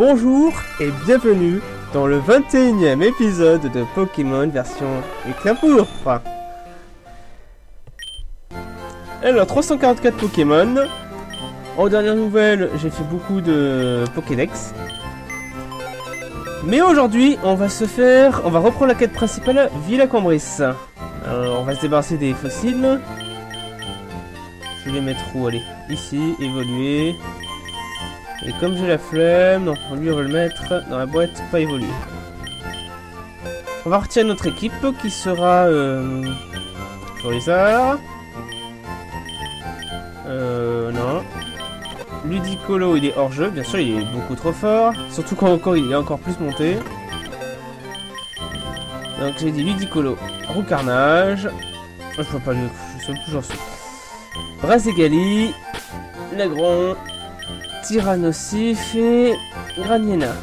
Bonjour et bienvenue dans le 21e épisode de Pokémon version éclat. Alors 344 Pokémon. En dernière nouvelle, j'ai fait beaucoup de Pokédex. Mais aujourd'hui, on va se faire, on va reprendre la quête principale Villa Cambris. Alors, on va se débarrasser des fossiles. Je vais les mettre où Allez, ici, évoluer. Et comme j'ai la flemme, donc lui on va le mettre dans la boîte pas évoluer. On va retirer notre équipe qui sera euh. Euh, non. Ludicolo il est hors jeu, bien sûr il est beaucoup trop fort. Surtout quand encore il est encore plus monté. Donc j'ai dit Ludicolo, Roucarnage. Je vois pas le. Je sais plus j'en suis. Brazegali, Lagron, Tyrannosif et Graniena.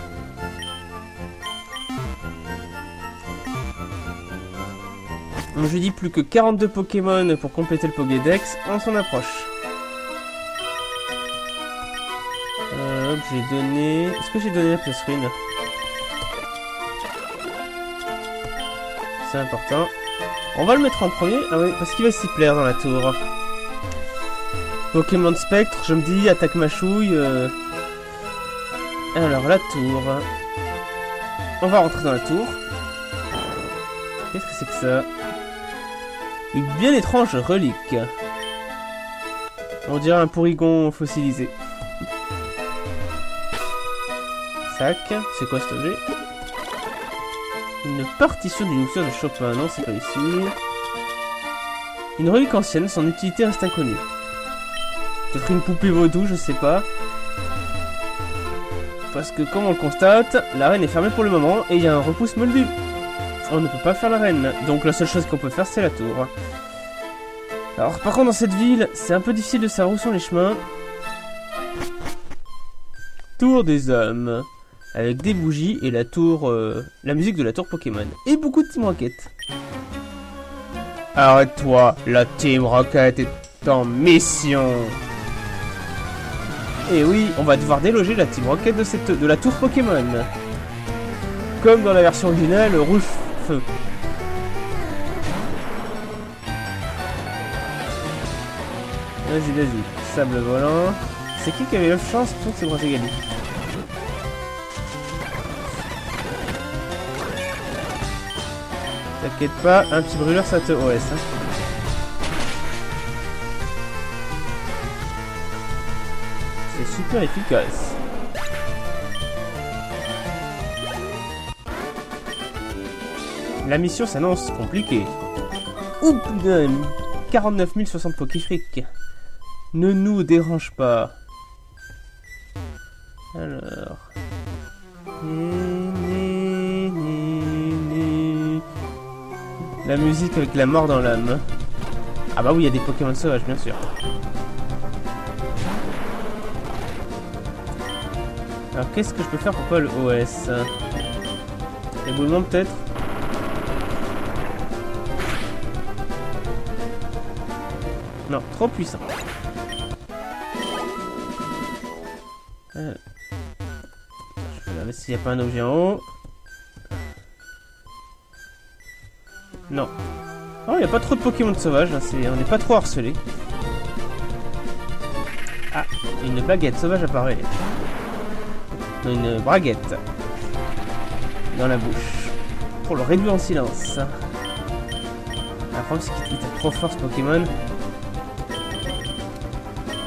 Donc je dis plus que 42 Pokémon pour compléter le Pokédex, on s'en approche. Euh, j'ai donné... Est-ce que j'ai donné la pièce ruine? C'est important. On va le mettre en premier, ah oui, parce qu'il va s'y plaire dans la tour. Pokémon Spectre, je me dis, attaque ma chouille. euh. Alors, la tour. On va rentrer dans la tour. Qu'est-ce que c'est que ça? Une bien étrange relique. On dirait un porygon fossilisé. Sac, c'est quoi cet objet? Une partition d'une ouverture de Chopin, non c'est pas ici. Une relique ancienne, son utilité reste inconnue. Peut-être une poupée vaudou, je sais pas. Parce que comme on le constate, l'arène est fermée pour le moment et il y a un repousse moldu. On ne peut pas faire l'arène, donc la seule chose qu'on peut faire c'est la tour. Alors par contre dans cette ville, c'est un peu difficile de savoir où sont les chemins. Tour des hommes. Avec des bougies et la tour... euh, la musique de la tour Pokémon. Et beaucoup de Team Rocket. Arrête-toi, la Team Rocket est en mission. Et oui, on va devoir déloger la Team Rocket de, cette, de la tour Pokémon. Comme dans la version originale, rouge feu. Vas-y, vas-y. Sable volant. C'est qui qui avait la chance pour que c'est Brategali T'inquiète pas, un petit brûleur ça te OS. Super efficace. La mission s'annonce compliquée. Ouh putain 49 060 Pokéfric. Ne nous dérange pas. Alors... La musique avec la mort dans l'âme. Ah bah oui, il y a des Pokémon sauvages, bien sûr. Alors qu'est-ce que je peux faire pour pas le OS Éboulement peut-être? Non, trop puissant. Euh. Je vais regarder s'il n'y a pas un objet en haut. Non. Oh, il n'y a pas trop de Pokémon sauvages, là, c'est- on n'est pas trop harcelé. Ah, une baguette sauvage apparaît. Une braguette. Dans la bouche. Pour le réduire en silence. La problème c'est qu'il tape trop fort ce Pokémon.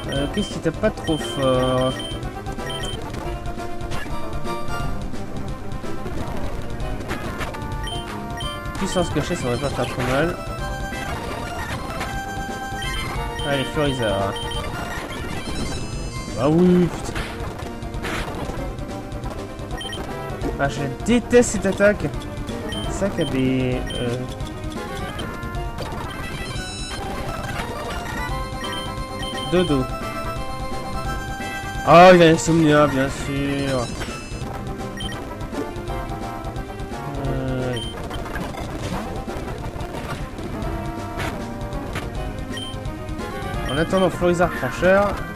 Euh, Qu'est-ce qui tape pas trop fort Puissance cachée, ça devrait pas faire trop mal. Allez, Florizard. Ah oui, Ah, je déteste cette attaque. C'est ça qui a des... Euh... Dodo. Ah, il a Insomnia, bien sûr. Euh, En attendant, Florizard prend.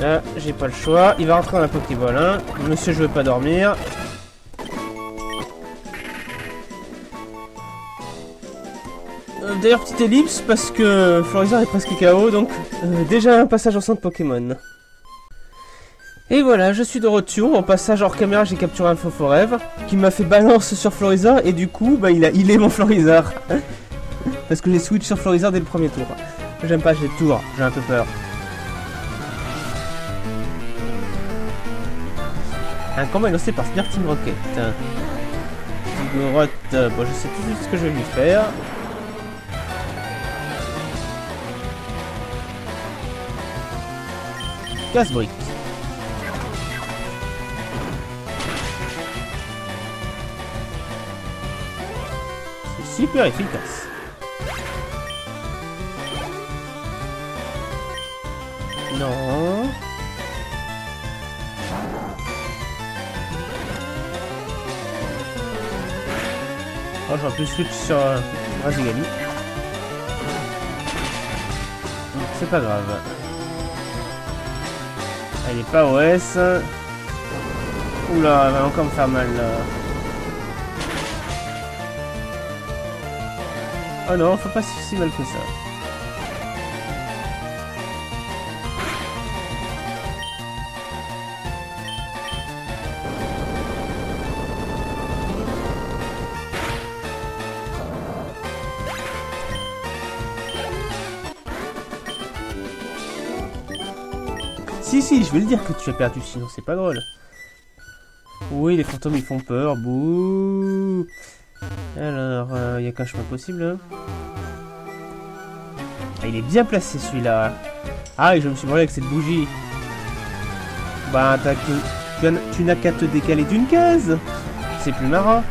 Là, j'ai pas le choix. Il va rentrer dans la Pokéball. Hein. Monsieur, je veux pas dormir. Euh, D'ailleurs, petite ellipse, parce que Florizard est presque KO, donc euh, déjà un passage en centre Pokémon. Et voilà, je suis de retour. En passage hors caméra, j'ai capturé un faux rêve qui m'a fait balance sur Florizard, et du coup, bah, il a est mon Florizard. parce que j'ai switch sur Florizard dès le premier tour. J'aime pas j'ai tours, j'ai un peu peur. Un combat lancé par Team Rocket. Gorotte, bon je sais tout de suite ce que je vais lui faire. Casse-brique. C'est super efficace. Non. Oh, j'aurais pu switch sur euh, Razigali. C'est pas grave. Il est pas OS. Oula, elle va encore me faire mal là. Oh non, faut pas si mal que ça. Si, si, je vais le dire que tu as perdu, sinon c'est pas drôle. Oui, les fantômes ils font peur, bouh. Alors, il euh, y a qu'un chemin possible. Hein. Ah, il est bien placé celui-là. Ah, et je me suis brûlé avec cette bougie. Bah, que... tu n'as qu'à te décaler d'une case. C'est plus marrant.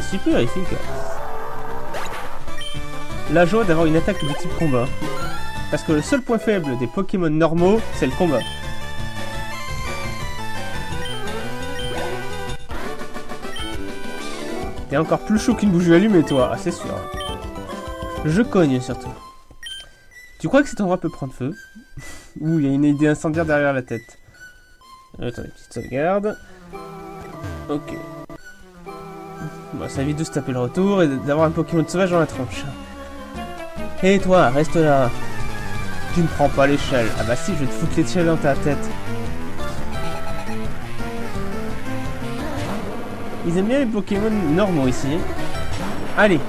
Super efficace. La joie d'avoir une attaque de type combat. Parce que le seul point faible des Pokémon normaux, c'est le combat. T'es encore plus chaud qu'une bougie allumée, toi. Ah, c'est sûr. Je cogne, surtout. Tu crois que cet endroit peut prendre feu? Ouh, il y a une idée incendiaire derrière la tête. Attendez, petite sauvegarde. Ok. Bon, ça évite de se taper le retour et d'avoir un Pokémon sauvage dans la tronche. Et toi, reste là. Tu ne prends pas l'échelle. Ah bah si, je vais te foutre l'échelle dans ta tête. Ils aiment bien les Pokémon normaux ici. Allez.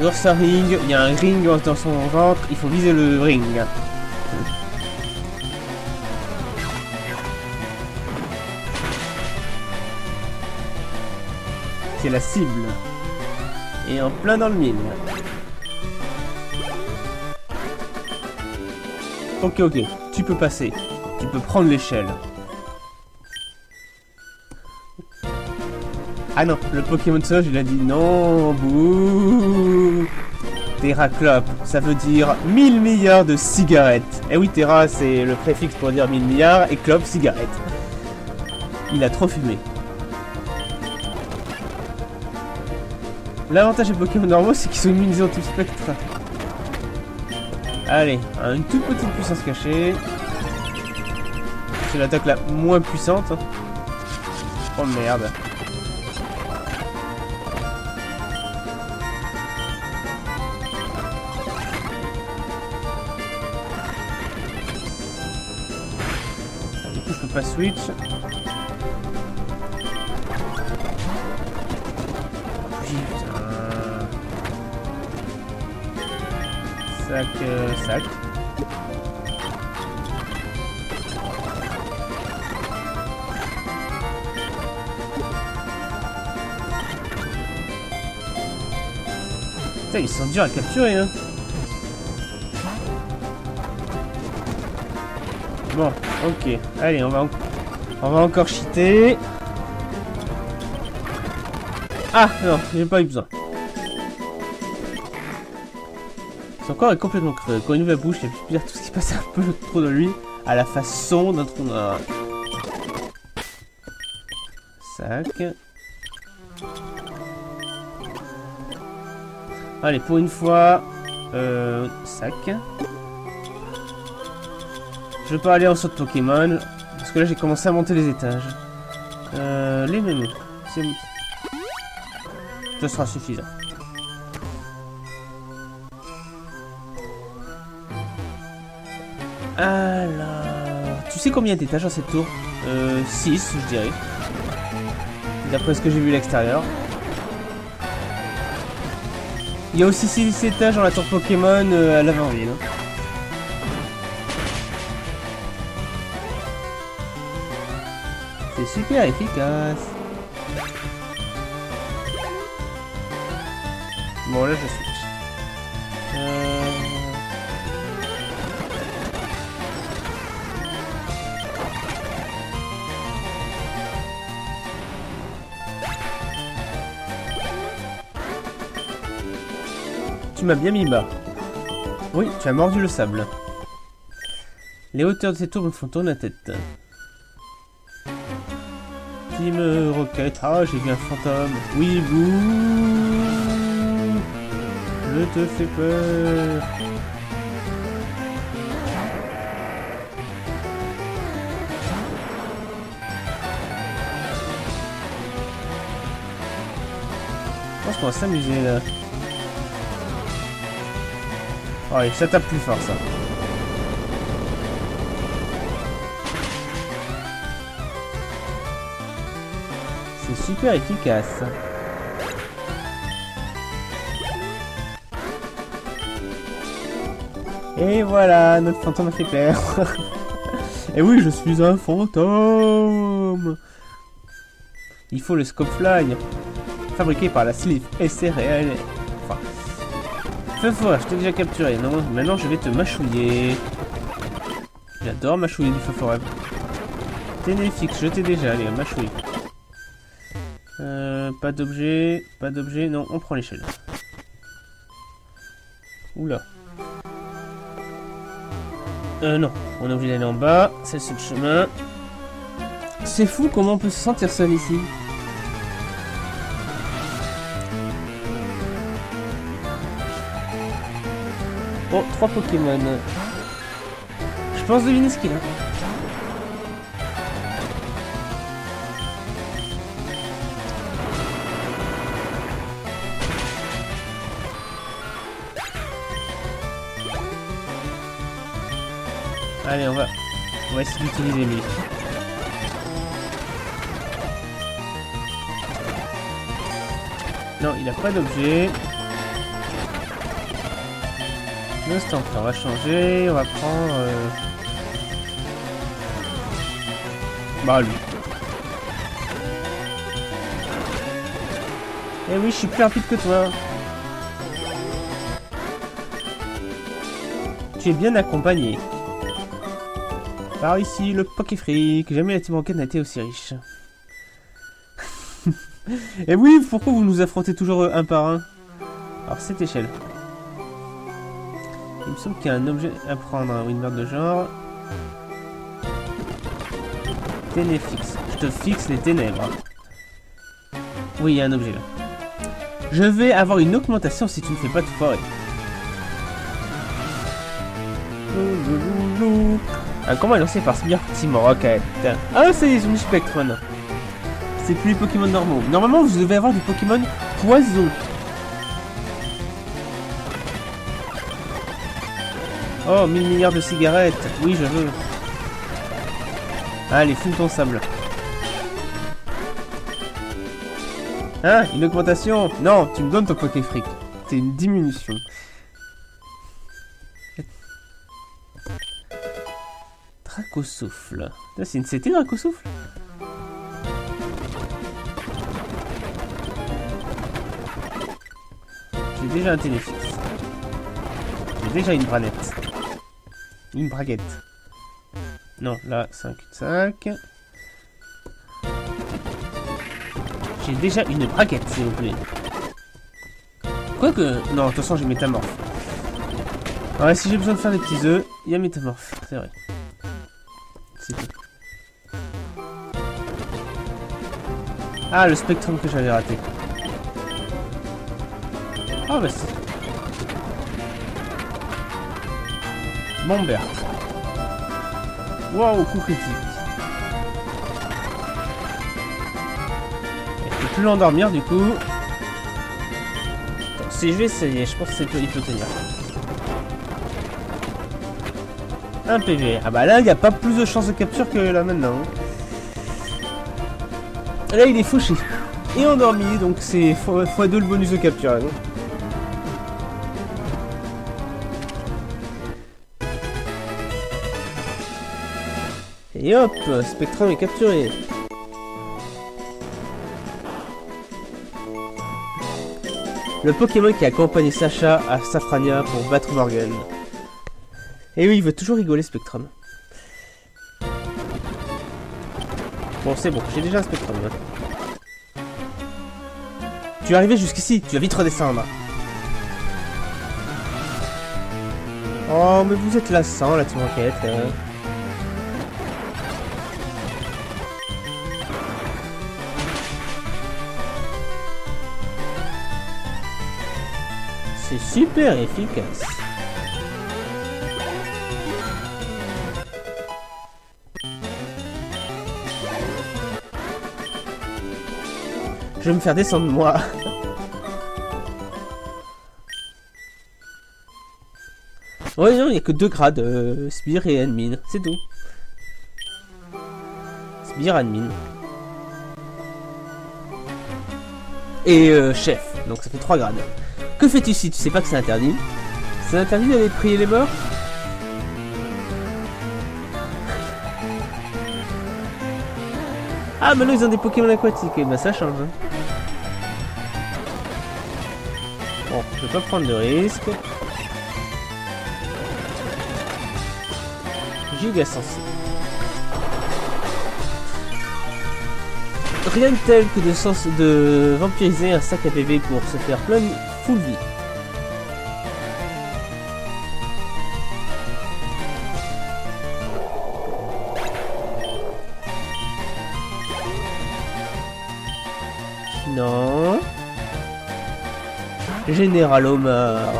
Ring, il y a un ring dans son ventre, il faut viser le ring. La cible. Et en plein dans le mille. Ok, ok, tu peux passer. Tu peux prendre l'échelle. Ah non, le Pokémon Sage, il a dit non, bouh Terraclop, ça veut dire 1000 milliards de cigarettes. Et eh oui, Terra, c'est le préfixe pour dire 1000 milliards, et Clop, cigarette. Il a trop fumé. L'avantage des Pokémon normaux, c'est qu'ils sont immunisés en tout spectre. Allez, une toute petite puissance cachée. C'est l'attaque la moins puissante. Oh merde. Du coup, je peux pas switch. Sac, euh, sac. Ils sont durs à capturer, hein. Bon, ok. Allez, on va, on va encore cheater. Ah, non, j'ai pas eu besoin. Son corps est complètement creux. Quand il ouvre la bouche, il a dire tout ce qui passe un peu trop de lui à la façon d'un trou noir. Sac. Allez, pour une fois, euh, sac. Je vais pas aller en saut de Pokémon, parce que là j'ai commencé à monter les étages. Euh, les mêmes. Ce sera suffisant. Alors... Tu sais combien d'étages dans cette tour Euh, 6, je dirais. D'après ce que j'ai vu à l'extérieur. Il y a aussi 6 étages dans la tour Pokémon euh, à l'avant-ville. Hein. C'est super efficace. Bon, là, je switch. Tu m'as bien mis bas. Oui, tu as mordu le sable. Les hauteurs de ces tours me font tourner la tête. Team Rocket. Ah, j'ai vu un fantôme. Oui, bouh Je te fais peur. Je pense qu'on va s'amuser là. Allez, ça tape plus fort ça. C'est super efficace. Et voilà, notre fantôme a fait peur. Et oui, je suis un fantôme. Il faut le scope fly. Fabriqué par la Sleeve SRL. Je t'ai déjà capturé. Non, maintenant je vais te mâchouiller. J'adore mâchouiller du feu forêt. Ténéfix, je t'ai déjà. Allez, mâchouiller. Euh, pas d'objet, pas d'objet, non, on prend l'échelle. Oula. Euh, non, on est obligé d'aller en bas, c'est le seul chemin. C'est fou comment on peut se sentir seul ici. Oh, trois Pokémon. Je pense deviner ce qu'il a. Allez, on va, on va essayer d'utiliser lui. Non, il a pas d'objet. L'instant, on va changer, on va prendre... Euh... Bah lui. Eh oui, je suis plus rapide que toi. Tu es bien accompagné. Par ici, le Pokéfreak. Jamais la Team Rocket n'a été aussi riche. Et oui, pourquoi vous nous affrontez toujours euh, un par un? Alors, cette échelle. Me semble qu'il y a un objet à prendre, un Winbird de genre. Ténéfix. Je te fixe les ténèbres. Oui, il y a un objet là. Je vais avoir une augmentation si tu ne fais pas tout foirer. Un combat est lancé par Smear Team Rocket? Ah, c'est les zombies Spectron. C'est plus les Pokémon normaux. Normalement, vous devez avoir des Pokémon poison. Oh, 1000 milliards de cigarettes. Oui, je veux. Allez, fume ton sable. Hein Une augmentation Non, tu me donnes ton Pokéfric. C'est une diminution. Dracosouffle. C'est une CT Dracosouffle? J'ai déjà un téléfixe. J'ai déjà une branette. Une braguette. Non, là, 5 5 J'ai déjà une braguette, s'il vous plaît. Quoique... Non, de toute façon, j'ai métamorphe. Ouais, si j'ai besoin de faire des petits œufs, il y a Métamorphe, c'est vrai. C'est tout. Ah, le Spectrum que j'avais raté. Ah, bah c'est... Bombert. Waouh, coup critique. Je peux plus l'endormir du coup. Si je vais essayer, je pense qu'il peut, il peut tenir. Un PV. Ah bah là, il n'y a pas plus de chance de capture que là maintenant. Là, il est fauché. Et endormi, donc c'est x2 le bonus de capture. Hein. Et hop, Spectrum est capturé. Le Pokémon qui accompagne Sacha à Safrania pour battre Morgan. Et oui, il veut toujours rigoler Spectrum. Bon, c'est bon, j'ai déjà un Spectrum. Hein. Tu es arrivé jusqu'ici, tu vas vite redescendre. Oh, mais vous êtes lassant, la team enquête. Hein. Super efficace. Je vais me faire descendre moi. Ouais, non, il n'y a que deux grades, euh, Sbire et Admin, c'est tout. Sbire, Admin. Et euh, chef, donc ça fait trois grades. Que fais-tu si tu sais pas que c'est interdit C'est interdit d'aller prier les morts Ah, maintenant ils ont des Pokémon aquatiques, et eh ben ça change. Hein. Bon, je vais pas prendre de risque. Giga sensé. Rien de tel que de, sens de vampiriser un sac à bébé pour se faire plein full vie. Non. Général Omar.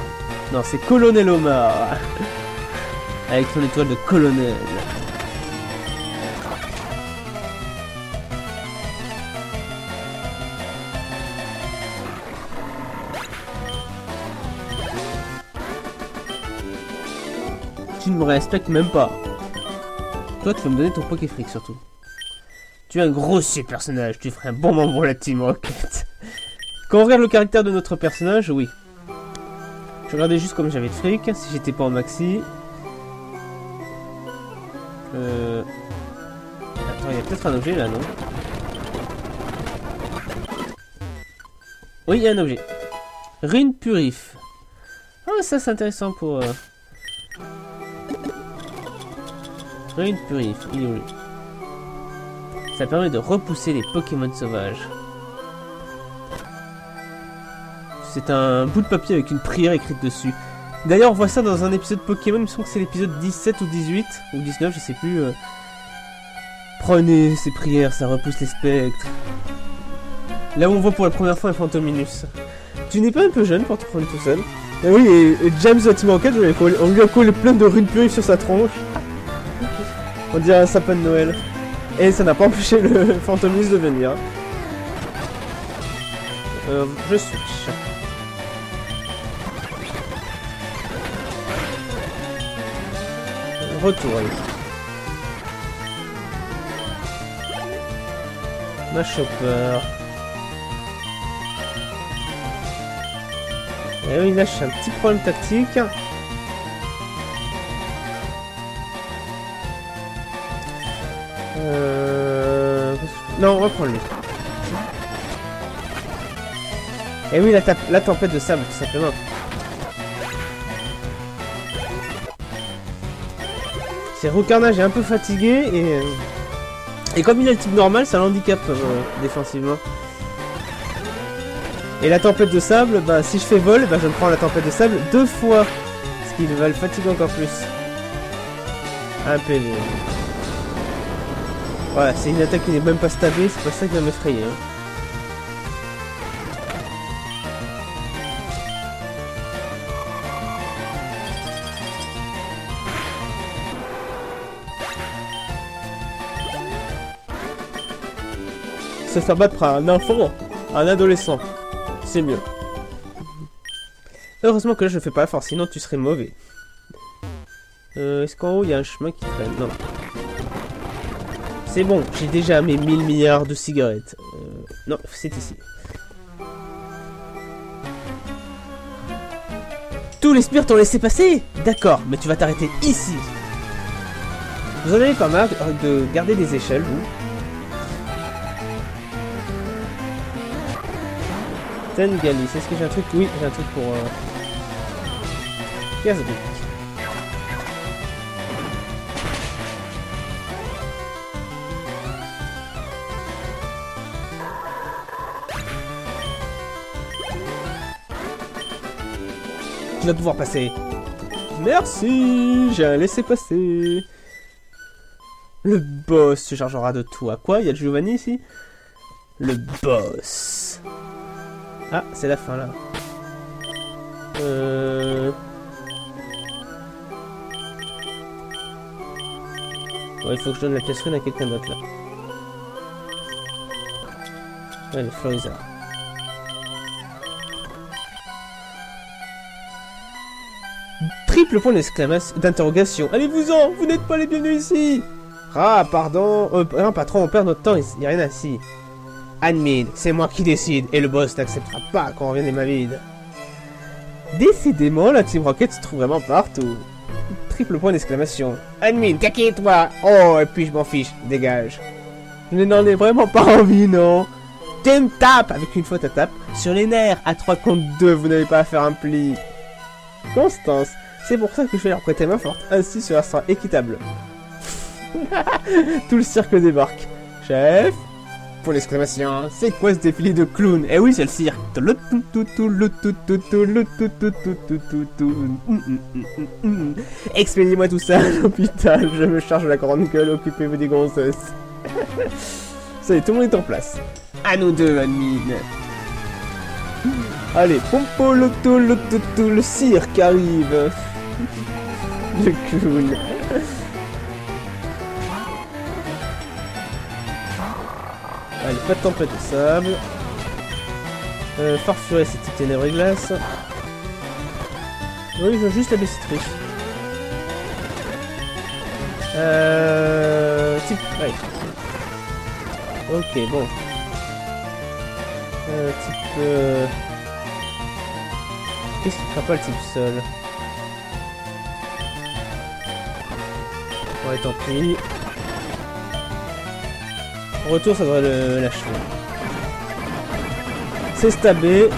Non, c'est Colonel Omar. Avec son étoile de colonel. Tu ne me respectes même pas. Toi, tu vas me donner ton Pokéfric surtout. Tu es un grossier personnage, tu ferais un bon membre la Team Rocket. Quand on regarde le caractère de notre personnage, oui. Je regardais juste comme j'avais de fric, si j'étais pas en maxi. Euh... Attends, il y a peut-être un objet là, non? Oui, il y a un objet. Rune Purif. Ah, ça c'est intéressant pour... Euh... Rune Purif, Ça permet de repousser les Pokémon sauvages. C'est un bout de papier avec une prière écrite dessus. D'ailleurs, on voit ça dans un épisode Pokémon, il me semble que c'est l'épisode 17 ou 18, ou 19, je sais plus. Euh. Prenez ces prières, ça repousse les spectres. Là où on voit pour la première fois un Fantominus. Tu n'es pas un peu jeune pour te prendre tout seul Et oui, et, James de Team Rocket, on lui a collé plein de runes purifiées sur sa tronche. On dirait un sapin de Noël. Et ça n'a pas empêché le Fantominus de venir. Euh, je switch. retour. Ma chopper. Et oui, là, j'ai un petit problème tactique. Non, lui. Et oui, la, tempête de sable, tout simplement. Rocarnage est un peu fatigué et... Euh, et comme il a le type normal, ça l'handicape euh, défensivement. Et la tempête de sable, bah si je fais vol, bah je me prends la tempête de sable deux fois. Ce qu'il va le fatiguer encore plus. Un PV. Voilà, c'est une attaque qui n'est même pas stabée, c'est pas ça qui va m'effrayer. Hein. Se faire battre par un enfant, un adolescent, c'est mieux. Heureusement que là je fais pas la force, sinon tu serais mauvais. Euh, Est-ce qu'en haut il y a un chemin qui traîne? Non. C'est bon, j'ai déjà mes 1000 milliards de cigarettes. Euh, non, c'est ici. Tous les spires t'ont laissé passer D'accord, mais tu vas t'arrêter ici. Vous en avez pas marre de garder des échelles, vous Tengali, est-ce que j'ai un truc? Oui, j'ai un truc pour... Euh... Tu vas pouvoir passer. Merci, j'ai un laissé passer. Le boss se chargera de tout. À quoi? Il y a Giovanni ici? Le boss. Ah, c'est la fin là. Euh... il faut que je donne la pièce rune à quelqu'un d'autre là. Allez, Floriza. Triple point d'interrogation. Allez-vous-en, vous, n'êtes pas les bienvenus ici. Ah, pardon. Euh, patron, on perd notre temps, il n'y a rien ainsi. Admin, c'est moi qui décide, et le boss n'acceptera pas qu'on revienne des mains vides. Décidément, la Team Rocket se trouve vraiment partout. Triple point d'exclamation. Admin, kaki toi Oh, et puis je m'en fiche, dégage. Je n'en ai vraiment pas envie, non Tu me tapes avec une faute à tape sur les nerfs. À 3 contre 2, vous n'avez pas à faire un pli. Constance, c'est pour ça que je vais leur prêter main forte. Ainsi, cela sera équitable. Tout le cirque débarque. Chef Pour l'exclamation, c'est quoi ce défilé de clowns Eh oui, c'est le cirque. Expédiez-moi tout ça à l'hôpital. Je me charge de la grande gueule. Occupez-vous des gonzesses. ça y est, tout le monde est en place. À nous deux, admin. Allez, pompo, loto, loto, le cirque arrive. Le clown. Allez, pas de tempête de sable. Euh, farfurer ces petites ténèbres et glace. Oui, je veux juste la triche. Euh... Type... Ouais. Ok, bon. Euh, type... Euh... Qu'est-ce qui fera pas le type seul? Tant pis. Retour, ça devrait le lâcher. C'est stabé.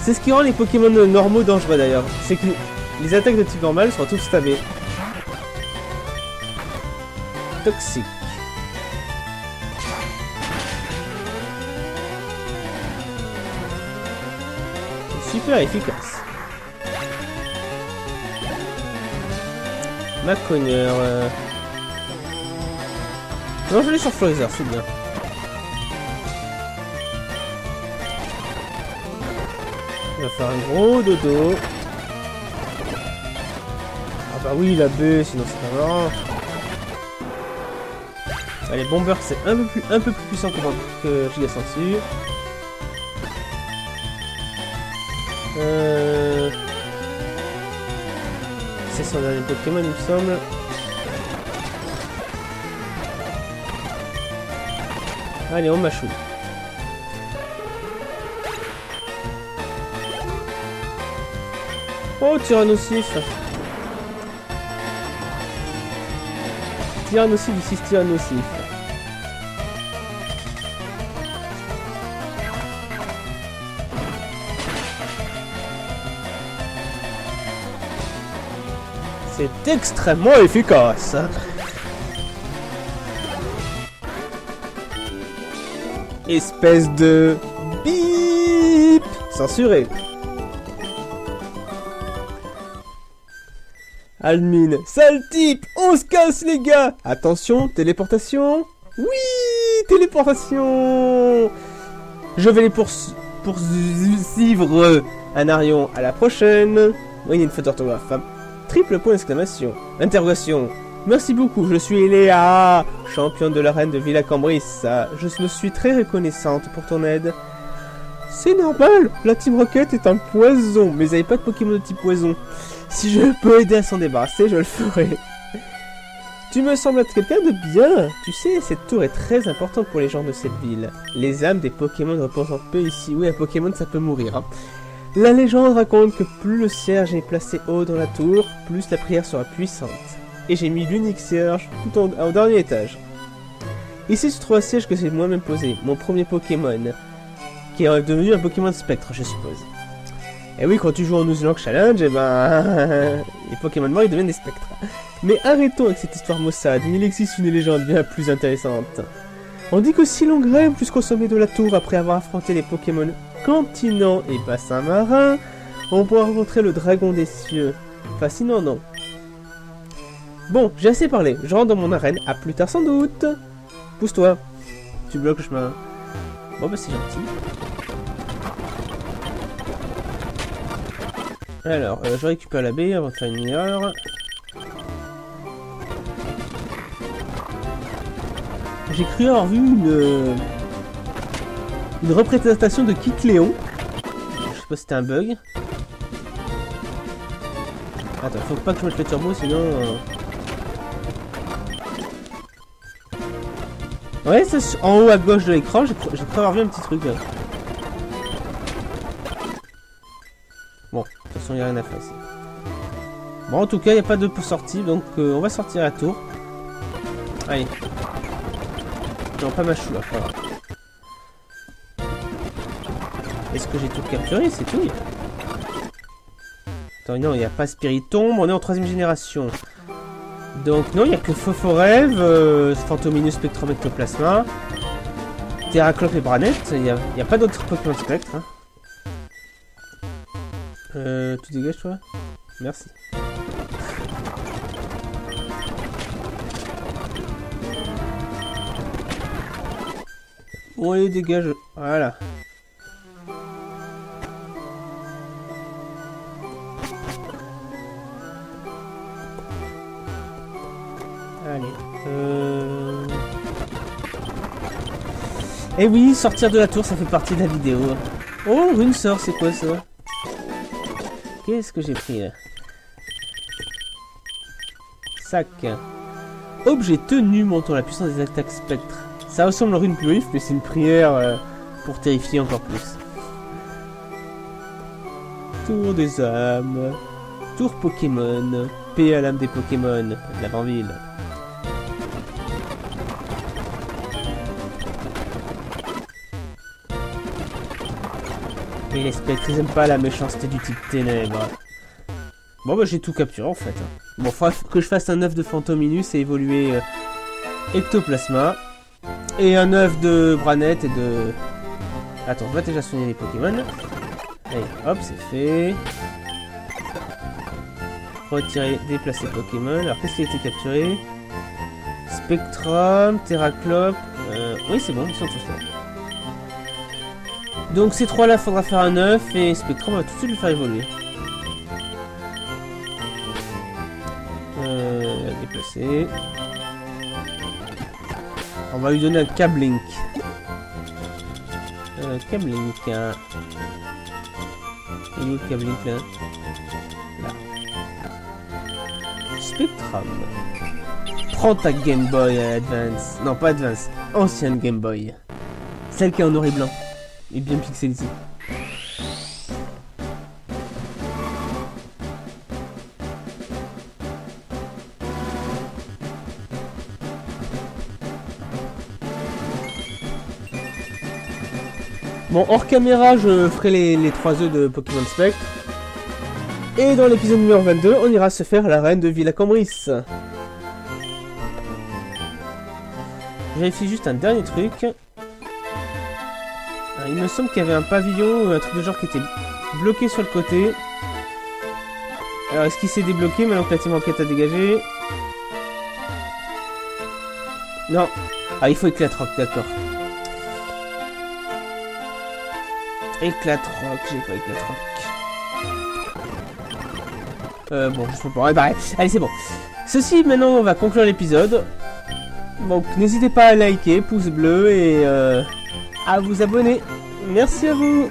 C'est ce qui rend les Pokémon normaux dangereux d'ailleurs. C'est que les attaques de type normal sont toutes stabées. Toxique. Super efficace. Ma cogneur. Euh... Non, je l'ai sur Florizer, c'est bien. Il va faire un gros dodo. Ah bah oui, la B, sinon c'est pas marrant. Allez, Bomber, c'est un peu plus, un peu plus puissant que, que Giga Sensu. Euh... C'est son dernier Pokémon, il me semble. Allez, on mâchouille. Oh, Tyrannosif Tyrannosif, ici Tyrannosif. C'est extrêmement efficace. Espèce de... Bip Censuré. Admin, sale type On se casse les gars Attention, téléportation Oui Téléportation Je vais les poursuivre Anarion, à la prochaine Oui, il y a une faute d'orthographe. Triple point d'exclamation. Interrogation. Merci beaucoup, je suis Léa, championne de l'arène de Villa Cambris. Je me suis très reconnaissante pour ton aide. C'est normal, la Team Rocket est un poison, mais ils n'avaient pas de Pokémon de type poison. Si je peux aider à s'en débarrasser, je le ferai. Tu me sembles être quelqu'un de bien. Tu sais, cette tour est très importante pour les gens de cette ville. Les âmes des Pokémon reposent en paix ici. Oui, un Pokémon, ça peut mourir. Hein. La légende raconte que plus le cierge est placé haut dans la tour, plus la prière sera puissante. Et j'ai mis l'unique cierge tout en, dernier étage. Ici se trouve un siège que j'ai moi-même posé, mon premier Pokémon, qui est devenu un Pokémon spectre, je suppose. Et oui, quand tu joues en Nuzlocke Challenge, eh ben, les Pokémon morts, ils deviennent des spectres. Mais arrêtons avec cette histoire maussade, il existe une légende bien plus intéressante. On dit que si l'on grimpe jusqu'au sommet de la tour après avoir affronté les Pokémon continents et bassins marins, on pourra rencontrer le dragon des cieux. Fascinant, non? Bon, j'ai assez parlé, je rentre dans mon arène, à plus tard sans doute Pousse-toi Tu bloques le chemin. Bon bah c'est gentil. Alors, euh, je récupère la baie avant de faire une meilleure. J'ai cru avoir vu une... Une représentation de Kit Léon. Je sais pas si c'était un bug. Attends, faut pas que je mette le turbo, sinon... Euh... Ouais, c'est en haut à gauche de l'écran, j'ai cru vu un petit truc. Là. il n'y a rien à faire ici. Bon, en tout cas, il n'y a pas de sortie, donc euh, on va sortir à tour. Allez. Non, pas ma chou là, que j'ai tout capturé C'est tout. Attends, non, il n'y a pas Spiritombe, on est en troisième génération. Donc non, il n'y a que Phophorève, euh, Phantominus, Spectrum, Ectoplasma, Terraclope et Branette. Il n'y a, a, pas d'autres Pokémon Spectre. Hein. Euh, tu dégages toi? Merci. Bon allez dégage. Voilà. Et eh oui, sortir de la tour, ça fait partie de la vidéo. Oh, une sort, c'est quoi ça? Qu'est-ce que j'ai pris Sac. Objet tenu montant la puissance des attaques spectres. Ça ressemble à une purif, mais c'est une prière euh, pour terrifier encore plus. Tour des âmes. Tour Pokémon. Paix à l'âme des Pokémon. L'avant-ville. Les spectres, ils aiment pas la méchanceté du type ténèbres. Bon bah j'ai tout capturé en fait. Bon, faudra que je fasse un œuf de Phantominus et évoluer euh, Ectoplasma. Et un œuf de Branette et de... Attends, on va déjà soigner les Pokémon. Allez, hop, c'est fait. Retirer, déplacer Pokémon. Alors, qu'est-ce qui a été capturé? Spectrum, Terraclope... Euh, oui, c'est bon, ils sont tous là. Donc ces trois-là, faudra faire un œuf et Spectrum va tout de suite le faire évoluer. Euh, déplacer. On va lui donner un Cablink. Euh, Cablink. Hein. Il est où le Cablink là? Là. Spectrum. Prends ta Game Boy Advance. Non, pas Advance. Ancienne Game Boy. Celle qui est en noir et blanc et bien pixelisé. Bon, hors caméra, je ferai les, les 3 œufs de Pokémon Spectre. Et dans l'épisode numéro 22, on ira se faire la reine de Villa Cambris. Je vérifie juste un dernier truc. Il me semble qu'il y avait un pavillon ou un truc de genre qui était bloqué sur le côté. Alors, est-ce qu'il s'est débloqué maintenant que la team enquête a dégagé? Non. Ah, il faut éclat rock, d'accord. Éclat rock, j'ai pas éclat rock. Euh, bon, je peux pas. Bah, allez, c'est bon. Ceci, maintenant, on va conclure l'épisode. Donc, n'hésitez pas à liker, pouce bleu et euh, à vous abonner. Merci à vous